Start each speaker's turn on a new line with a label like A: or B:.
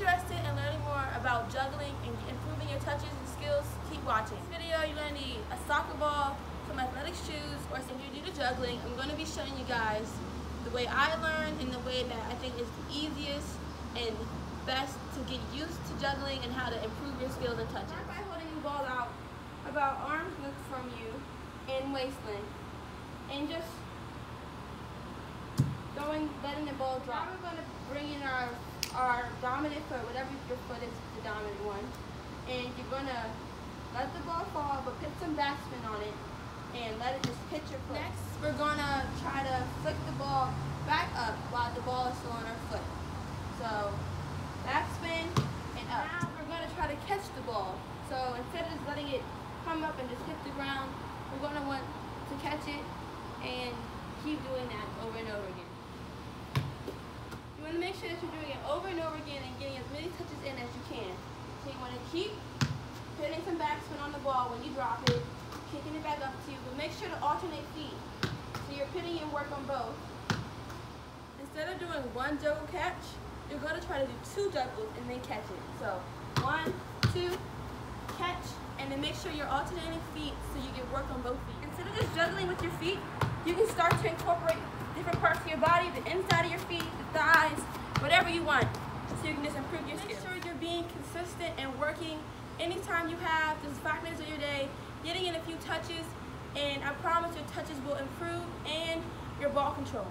A: interested in learning more about juggling and improving your touches and skills, keep watching. In this video, you're going to need a soccer ball, some athletic shoes, or some you do the juggling. I'm going to be showing you guys the way I learned and the way that I think is the easiest and best to get used to juggling and how to improve your skills and touches. Start by holding the ball out about arm's length from you and waist length and just going, letting the ball drop. Now we're going to bring in our, our dominant foot, whatever your foot is the dominant one, and you're going to let the ball fall, but put some backspin on it and let it just hit your foot. Next, we're going to try to flick the ball back up while the ball is still on our foot. So, backspin and up. Now we're going to try to catch the ball. So instead of just letting it come up and just hit the ground, we're going to want to catch it and keep doing that over and over again. You want to make sure that you're doing it over and over again and getting as many touches in as you can. So you want to keep putting some backspin on the ball when you drop it, kicking it back up to you, but make sure to alternate feet. So you're putting in work on both. Instead of doing one juggle catch, you're going to try to do two juggles and then catch it. So one, two, catch, and then make sure you're alternating feet so you get work on both feet. Instead of just juggling with your feet, you can start to incorporate different parts of your body, the inside of your feet, the thighs, whatever you want, so you can just improve your skills. Make sure you're being consistent and working anytime you have, just five minutes of your day, getting in a few touches, and I promise your touches will improve and your ball control.